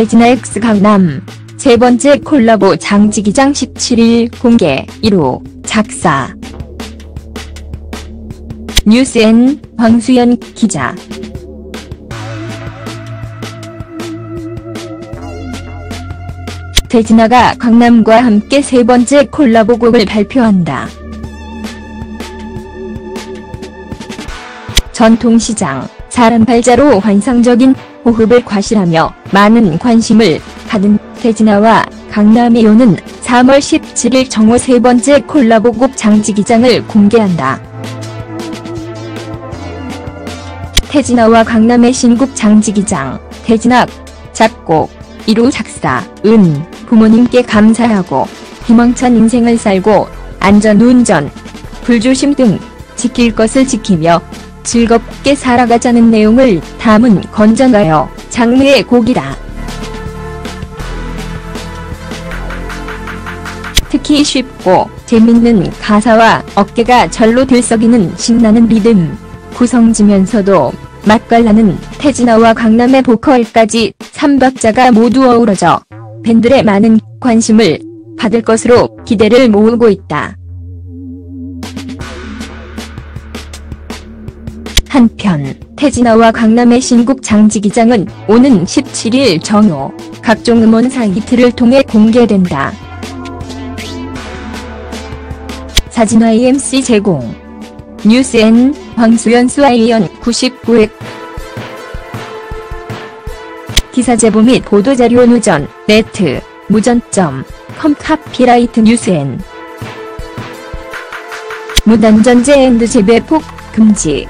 태진아 X 강남. 세 번째 콜라보 장지기장 17일 공개 1호 작사. 뉴스N 황수연 기자. 태진아가 강남과 함께 세 번째 콜라보곡을 발표한다. 전통시장, 사람 팔자로 환상적인 호흡을 과시하며 많은 관심을 받은 태진아와 강남이 오는 3월 17일 정오 세 번째 콜라보곡 장지기장을 공개한다. 태진아와 강남의 신곡 장지기장, 태진아, 작곡, 1호 작사, 은, 부모님께 감사하고, 희망찬 인생을 살고, 안전운전, 불조심 등 지킬 것을 지키며 즐겁게 살아가자는 내용을 담은 건전하여 장르의 곡이다. 특히 쉽고 재밌는 가사와 어깨가 절로 들썩이는 신나는 리듬, 구성지면서도 맛깔나는 태진아와 강남의 보컬까지 3박자가 모두 어우러져 팬들의 많은 관심을 받을 것으로 기대를 모으고 있다. 한편 태진아와 강남의 신곡 장지기장은 오는 17일 정오 각종 음원 사이트를 통해 공개된다. 사진 YMC 제공. 뉴스N 황수연 수아이연 99회 기사 제보 및 보도자료 누전 네트 무전점 컴 카피라이트 뉴스N. 무단전제 앤드 재배폭 금지